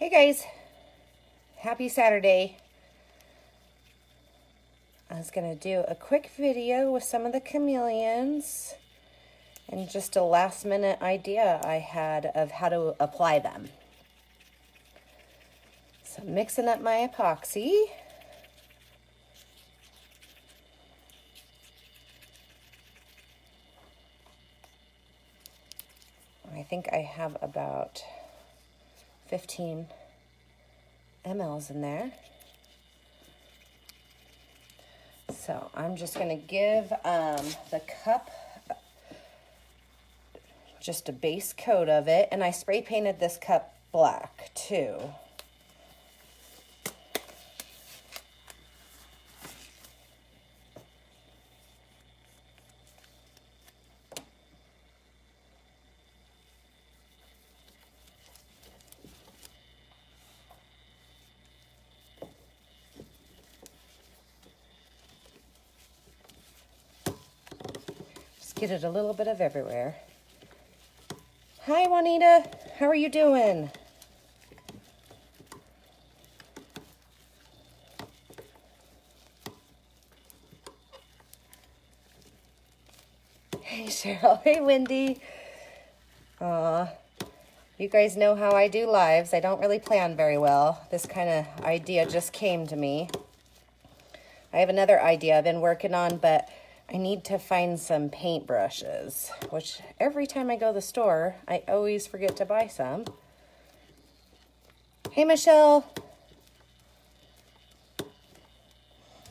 Hey guys, happy Saturday. I was to do a quick video with some of the chameleons and just a last minute idea I had of how to apply them. So I'm mixing up my epoxy. I think I have about 15 mLs in there. So I'm just going to give um, the cup just a base coat of it. And I spray painted this cup black too. Get it a little bit of everywhere. Hi, Juanita. How are you doing? Hey, Cheryl. Hey, Wendy. Aw. You guys know how I do lives. I don't really plan very well. This kind of idea just came to me. I have another idea I've been working on, but I need to find some paint brushes, which every time I go to the store, I always forget to buy some. Hey, Michelle.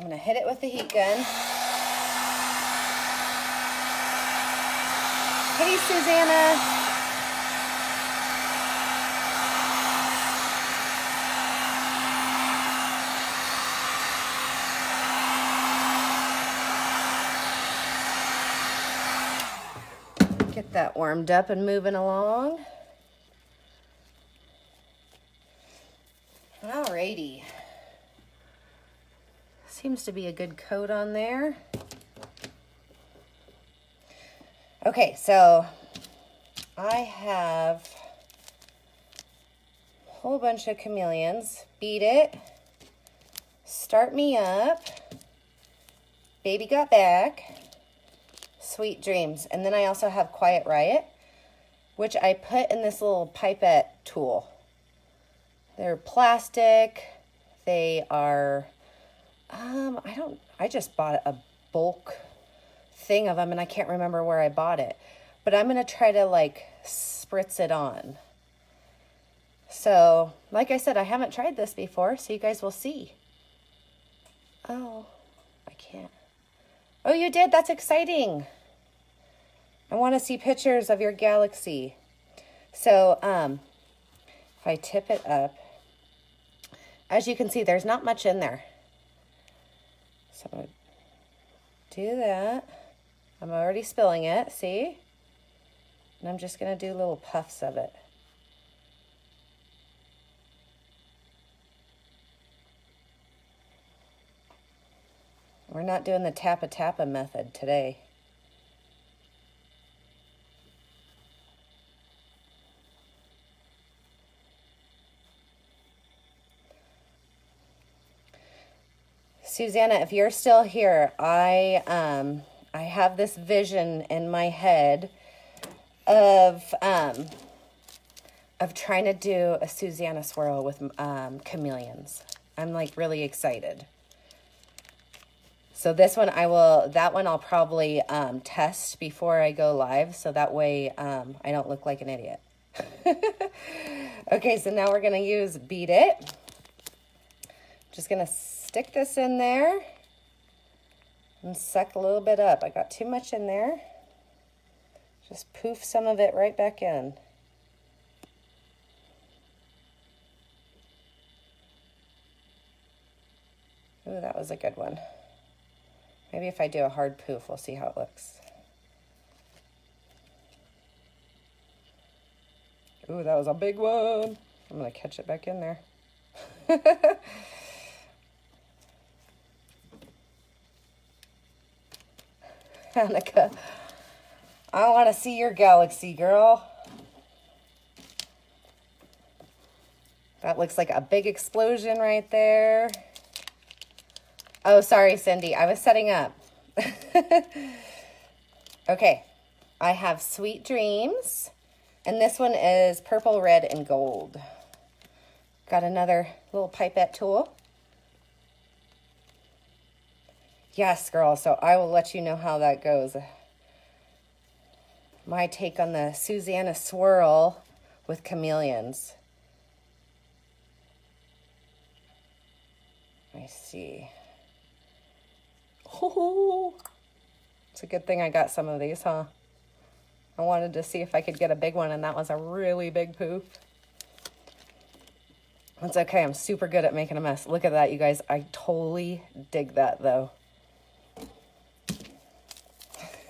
I'm to hit it with the heat gun. Hey, Susanna. Get that warmed up and moving along. Alrighty. Seems to be a good coat on there. Okay, so I have a whole bunch of chameleons. Beat it. Start me up. Baby got back. Sweet Dreams. And then I also have Quiet Riot, which I put in this little pipette tool. They're plastic. They are, um, I don't, I just bought a bulk thing of them and I can't remember where I bought it. But I'm going to try to like spritz it on. So, like I said, I haven't tried this before, so you guys will see. Oh, I can't. Oh, you did? That's exciting. I want to see pictures of your galaxy. So um, if I tip it up, as you can see, there's not much in there. So I'm going to do that. I'm already spilling it, see? And I'm just going to do little puffs of it. We're not doing the tappa-tappa method today. Susanna, if you're still here, I um, I have this vision in my head of um, of trying to do a Susanna swirl with um, chameleons. I'm like really excited. So this one I will, that one I'll probably um, test before I go live. So that way um, I don't look like an idiot. okay, so now we're going to use Beat It. Just going to stick this in there and suck a little bit up. I got too much in there. Just poof some of it right back in. Ooh, that was a good one. Maybe if I do a hard poof, we'll see how it looks. Ooh, that was a big one. I'm to catch it back in there. Annika. I want to see your galaxy, girl. That looks like a big explosion right there. Oh, sorry, Cindy. I was setting up. okay. I have Sweet Dreams. And this one is purple, red, and gold. Got another little pipette tool. Yes, girl. So I will let you know how that goes. My take on the Susanna Swirl with chameleons. I see. Oh, it's a good thing I got some of these, huh? I wanted to see if I could get a big one, and that was a really big poof. It's okay. I'm super good at making a mess. Look at that, you guys. I totally dig that, though.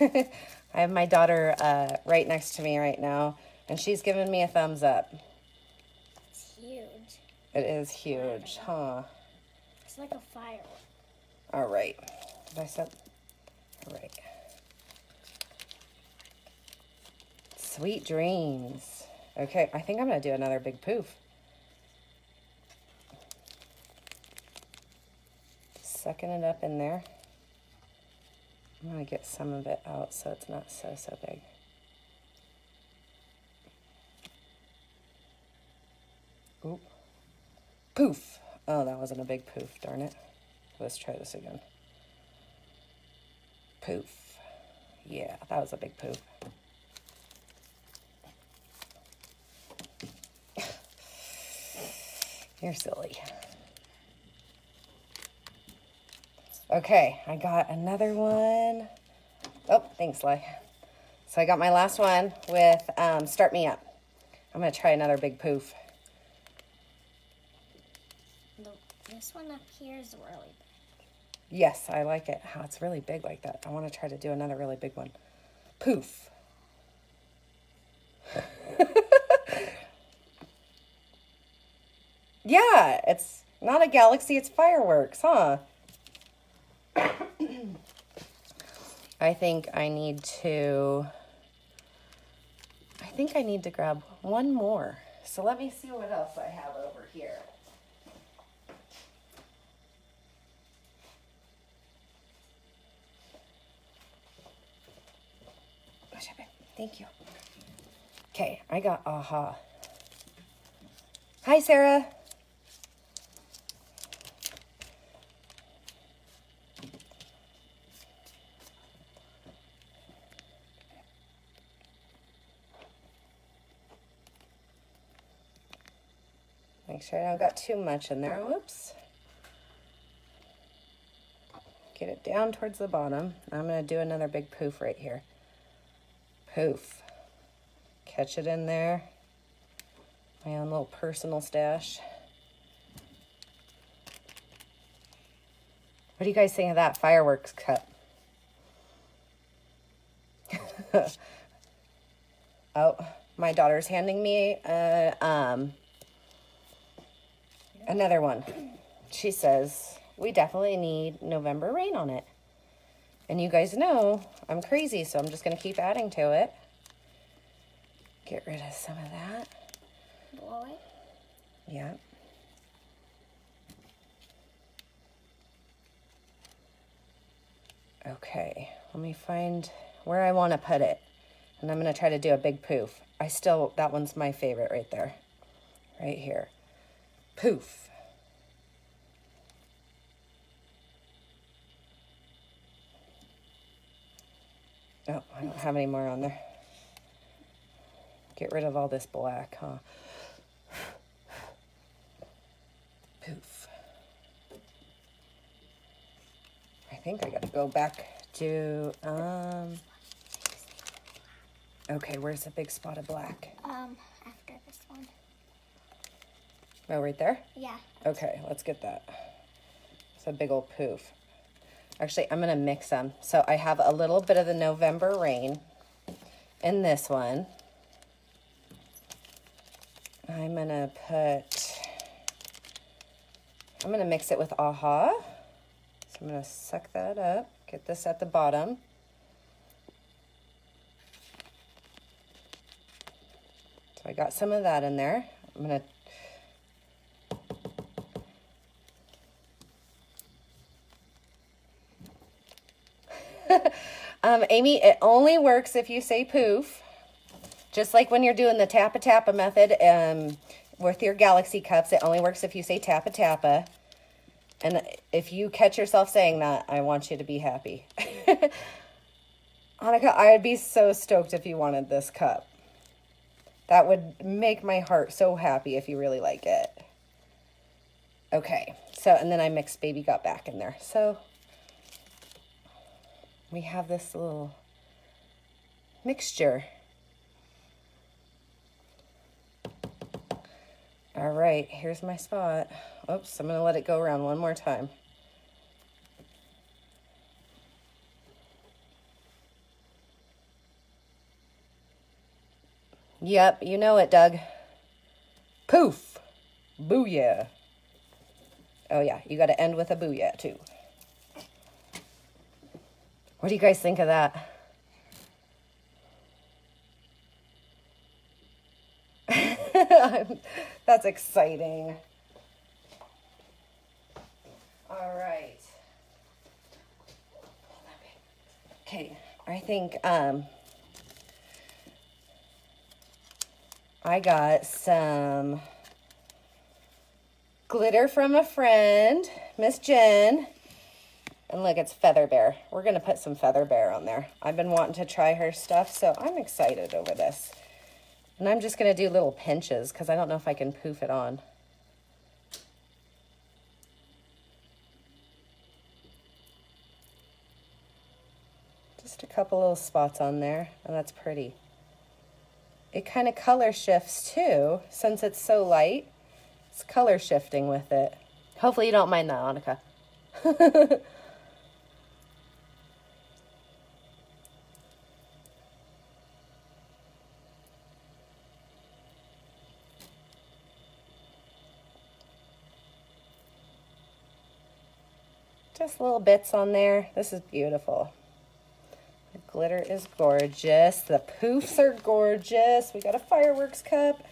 I have my daughter uh, right next to me right now, and she's giving me a thumbs up. It's huge. It is huge, huh? It's like a firework. All right. Did I set? All right. Sweet dreams. Okay, I think I'm going to do another big poof. Sucking it up in there. I'm going to get some of it out so it's not so, so big. Oop. Poof. Oh, that wasn't a big poof, darn it. Let's try this again. Poof. Yeah, that was a big poof. You're silly. Okay, I got another one. Oh, thanks, Lai. So I got my last one with um, Start Me Up. I'm going to try another big poof. This one up here is really big. Yes, I like it. How it's really big like that. I want to try to do another really big one. Poof. yeah, it's not a galaxy, it's fireworks, huh? I think I need to, I think I need to grab one more. So let me see what else I have over here. Oh, Thank you. Okay, I got aha. Hi, Sarah. Sure I don't got too much in there. Whoops. Get it down towards the bottom. I'm going to do another big poof right here. Poof. Catch it in there. My own little personal stash. What do you guys think of that fireworks cut? oh, my daughter's handing me a um, another one. She says, we definitely need November rain on it. And you guys know I'm crazy, so I'm just going to keep adding to it. Get rid of some of that. Blow it? Yeah. Okay, let me find where I want to put it. And I'm going to try to do a big poof. I still, that one's my favorite right there. Right here. Poof. Oh, I don't have any more on there. Get rid of all this black, huh? Poof. I think I gotta go back to, um, okay, where's the big spot of black? Um. Oh, right there? Yeah. Okay, let's get that. It's a big old poof. Actually, I'm going to mix them. So I have a little bit of the November Rain in this one. I'm going to put, I'm going to mix it with AHA. So I'm going to suck that up, get this at the bottom. So I got some of that in there. I'm going to Um, Amy, it only works if you say poof. Just like when you're doing the Tappa Tappa method um, with your Galaxy cups, it only works if you say Tappa Tappa. And if you catch yourself saying that, I want you to be happy. Annika, I would be so stoked if you wanted this cup. That would make my heart so happy if you really like it. Okay, so, and then I mixed Baby Got Back in there. So, we have this little mixture. All right, here's my spot. Oops, I'm to let it go around one more time. Yep, you know it, Doug. Poof. Booyah. Oh, yeah, you got to end with a booyah, too. What do you guys think of that? That's exciting. All right. Okay, I think um, I got some glitter from a friend, Miss Jen. And look, it's Feather Bear. We're going to put some Feather Bear on there. I've been wanting to try her stuff, so I'm excited over this. And I'm just going to do little pinches because I don't know if I can poof it on. Just a couple little spots on there, and that's pretty. It kind of color shifts too, since it's so light. It's color shifting with it. Hopefully you don't mind that, Annika. Little bits on there. This is beautiful. The glitter is gorgeous. The poofs are gorgeous. We got a fireworks cup.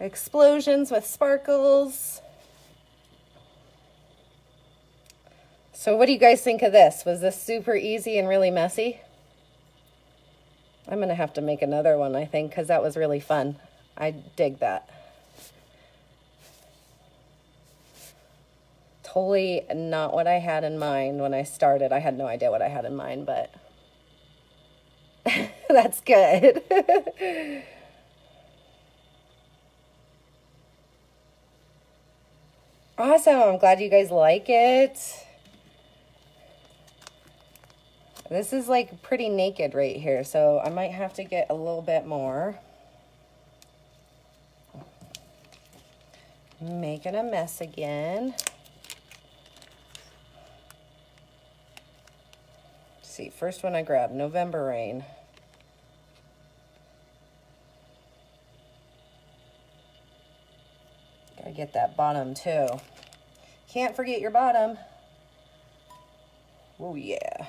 Explosions with sparkles. So what do you guys think of this? Was this super easy and really messy? I'm going to have to make another one, I think, because that was really fun. I dig that. Totally not what I had in mind when I started. I had no idea what I had in mind, but that's good. awesome. I'm glad you guys like it. This is like pretty naked right here, so I might have to get a little bit more. Making a mess again. See, first one I grabbed, November Rain. Gotta get that bottom too. Can't forget your bottom. Oh yeah.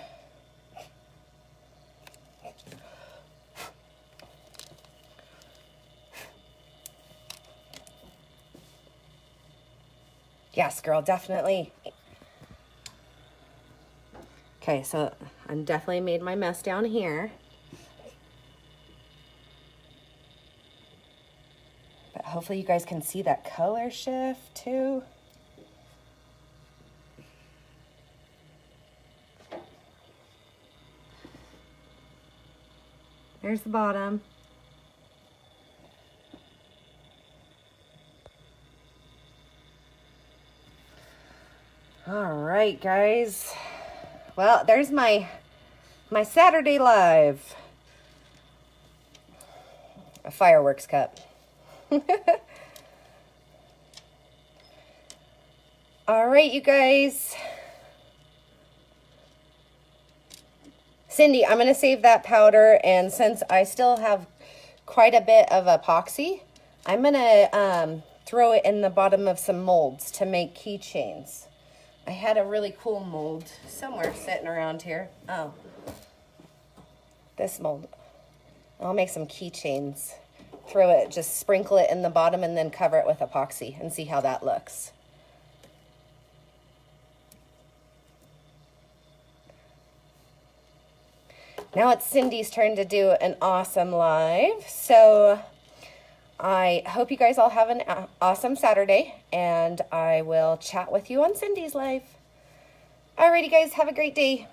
Yes, girl, definitely. Okay, so I'm definitely made my mess down here. But hopefully you guys can see that color shift too. There's the bottom. All right, guys. Well, there's my my Saturday live. A fireworks cup. All right, you guys. Cindy, I'm going to save that powder. And since I still have quite a bit of epoxy, I'm going to um, throw it in the bottom of some molds to make keychains. I had a really cool mold somewhere sitting around here. Oh, this mold. I'll make some keychains. Throw it, just sprinkle it in the bottom and then cover it with epoxy and see how that looks. now it's Cindy's turn to do an awesome live. So I hope you guys all have an awesome Saturday, and I will chat with you on Cindy's live. Alrighty, guys, have a great day.